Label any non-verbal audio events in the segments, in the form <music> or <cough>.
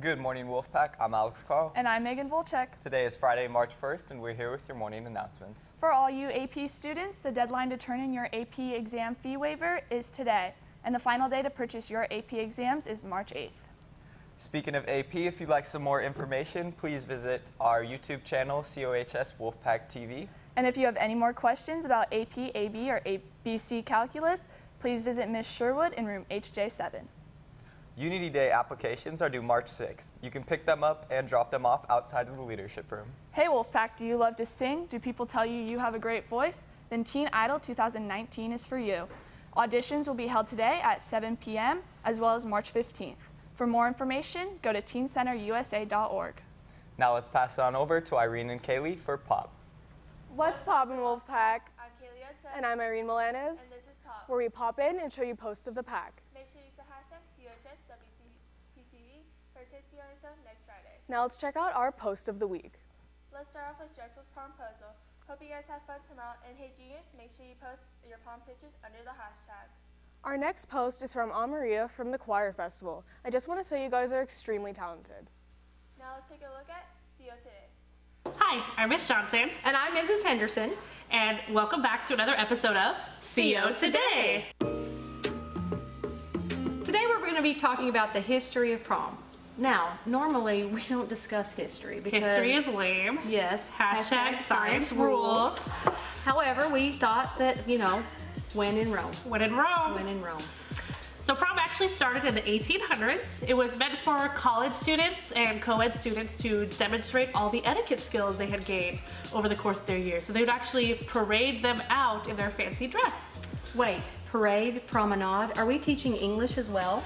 Good morning, Wolfpack. I'm Alex Carl. And I'm Megan Volchek. Today is Friday, March 1st, and we're here with your morning announcements. For all you AP students, the deadline to turn in your AP exam fee waiver is today, and the final day to purchase your AP exams is March 8th. Speaking of AP, if you'd like some more information, please visit our YouTube channel, COHS Wolfpack TV. And if you have any more questions about AP, AB, or ABC calculus, please visit Ms. Sherwood in room HJ7. Unity Day applications are due March 6th. You can pick them up and drop them off outside of the leadership room. Hey Wolfpack, do you love to sing? Do people tell you you have a great voice? Then Teen Idol 2019 is for you. Auditions will be held today at 7 p.m. as well as March 15th. For more information, go to teencenterusa.org. Now let's pass it on over to Irene and Kaylee for Pop. What's Pop in Wolfpack? I'm Kaylee Ota, And I'm Irene Milanes, and this is Pop. where we pop in and show you posts of the pack. Make sure use the hashtag COHSWPTV for a chance to be on the show next Friday. Now let's check out our post of the week. Let's start off with Drexel's prom puzzle. Hope you guys have fun tomorrow, and hey juniors, make sure you post your prom pictures under the hashtag. Our next post is from Amaria from the Choir Festival. I just want to say you guys are extremely talented. Now let's take a look at CO Today. Hi, I'm Miss Johnson, And I'm Mrs. Henderson. and welcome back to another episode of CO Today. Today we're going to be talking about the history of prom. Now, normally we don't discuss history because History is lame. yes, Hashtag science rules. However, we thought that you know, when in Rome, When in Rome. when in Rome. So prom actually started in the 1800s. It was meant for college students and co-ed students to demonstrate all the etiquette skills they had gained over the course of their year. So they would actually parade them out in their fancy dress. Wait, parade, promenade. Are we teaching English as well?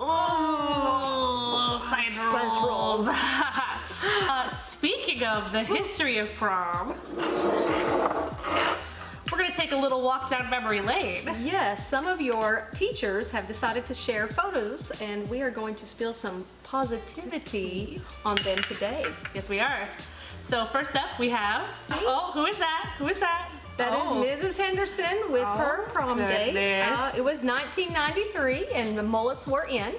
Oh, science rules. <laughs> uh, speaking of the history of prom, we're gonna take a little walk down memory lane. Yes, some of your teachers have decided to share photos, and we are going to spill some positivity on them today. Yes, we are. So first up, we have. Oh, who is that? Who is that? That is Oh. Mrs. Henderson with her prom date. Uh, it was 1993 and the mullets were in.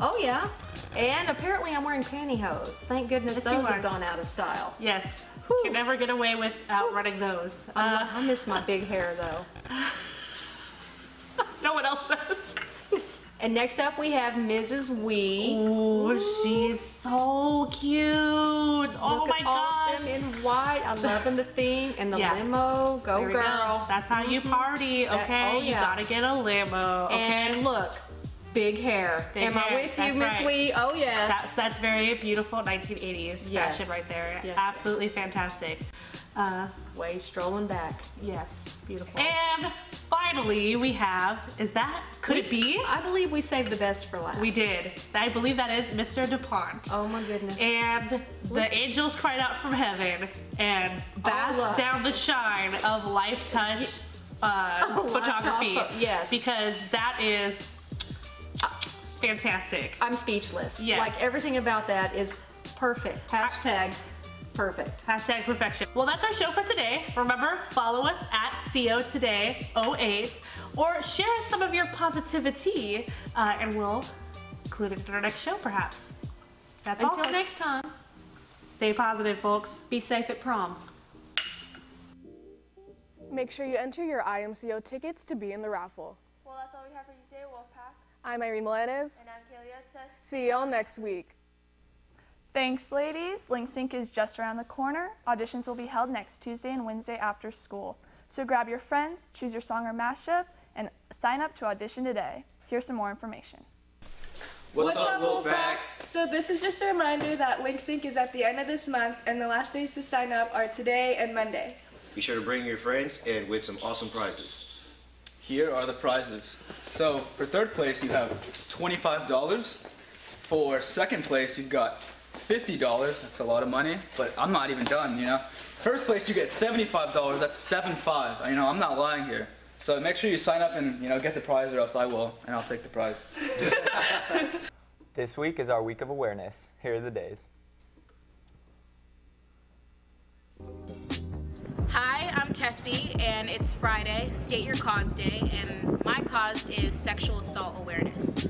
Oh yeah. And apparently I'm wearing pantyhose. Thank goodness Yes, those are. have gone out of style. Yes. Whew. Can never get away with outrunning those. I Uh, I miss my big hair though. <laughs> no one else does. <laughs> And next up we have Mrs. Wee. Oh, she's so cute. Oh my god. all gosh. of them in white. I'm loving the theme and the Yeah. limo. Go we go. girl. That's how you mm-hmm. party, That- okay? oh, You gotta get a limo, okay? And look, big hair. Big Am I with you, Miss right. Wee? Oh yes. That's that's very beautiful 1980s Yes. fashion right there. Yes, Absolutely fantastic. Uh, Way strolling back. yes, beautiful. And finally, we have is that could We- it be? I believe we saved the best for last. We did. I believe that is Mr. DuPont. Oh my goodness. And the angels cried out from heaven and basked down the shine of Lifetouch uh, <laughs> Oh, photography. Lifetime yes. Because that is fantastic. I'm speechless. Yes. Like everything about that is perfect. Hashtag perfect. Hashtag perfection. Well, that's our show for today. Remember, follow us at CO Today 08 or share some of your positivity uh, and we'll include it in our next show perhaps. That's all. Until next time, Stay positive, folks. be safe at prom. Make sure you enter your IMCO tickets to be in the raffle. Well, that's all we have for you today, Wolfpack. I'm Irene Milanes. And I'm Kaylee Ota. See y'all next week. Thanks, ladies. Lip Sync is just around the corner. Auditions will be held next Tuesday and Wednesday after school. So grab your friends, choose your song or mashup, and sign up to audition today. Here's some more information. What's, up, Wolfpack? So this is just a reminder that Lip Sync is at the end of this month and the last days to sign up are today and Monday. Be sure to bring your friends and with some awesome prizes. Here are the prizes. So for third place, you have $25. For second place, you've got $50. That's a lot of money, but I'm not even done, you know. First place, you get $75. That's seven five. You know, I'm not lying here. So make sure you sign up and, you know, get the prize or else I will, and I'll take the prize. <laughs> This week is our week of awareness. Here are the days. Hi, I'm Tessie, and it's Friday, State Your Cause Day, and my cause is sexual assault awareness.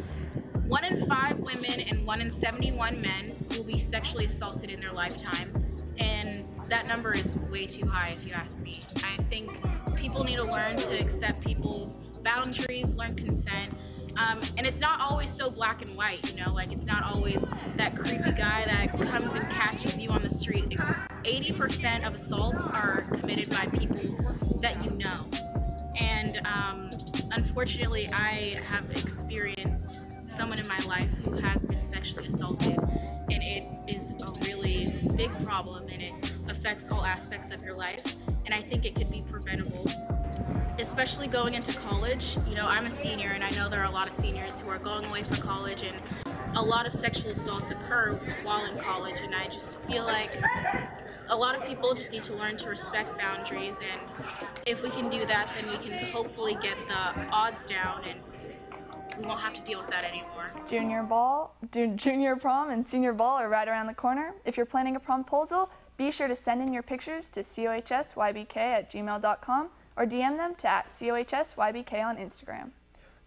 One in five women and one in 71 men will be sexually assaulted in their lifetime. And that number is way too high, if you ask me. I think people need to learn to accept people's boundaries, learn consent. Um, and it's not always so black and white, you know, like it's not always that creepy guy that comes and catches you on the street. 80% of assaults are committed by people that you know. And um, unfortunately, I have experienced someone in my life who has been sexually assaulted, and it is a really big problem and it affects all aspects of your life. And I think it could be preventable especially going into college. You know, I'm a senior and I know there are a lot of seniors who are going away for college and a lot of sexual assaults occur while in college and I just feel like a lot of people just need to learn to respect boundaries and if we can do that then we can hopefully get the odds down and we won't have to deal with that anymore. Junior ball, junior prom, and senior ball are right around the corner. If you're planning a promposal, be sure to send in your pictures to cohsybk at gmail.com or DM them to at cohsybk on Instagram.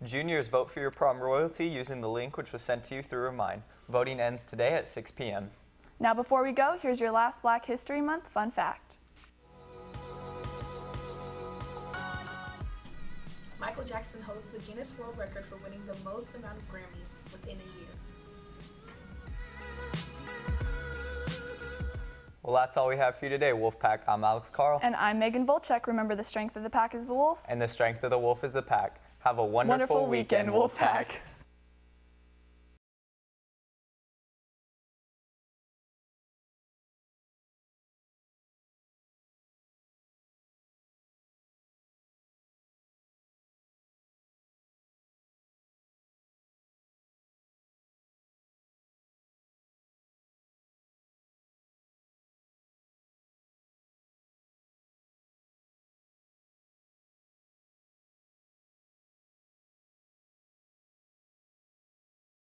Juniors, vote for your prom royalty using the link which was sent to you through Remind. Voting ends today at 6 p.m. Now, before we go, here's your last Black History Month fun fact. Michael Jackson holds the Guinness World Record for winning the most amount of Grammys within a year. Well, that's all we have for you today, Wolfpack. I'm Alex Carl. And I'm Megan Volchek. Remember, the strength of the pack is the wolf. And the strength of the wolf is the pack. Have a wonderful, Wonderful weekend, Wolfpack.